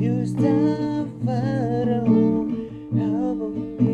You está farão, alma minha.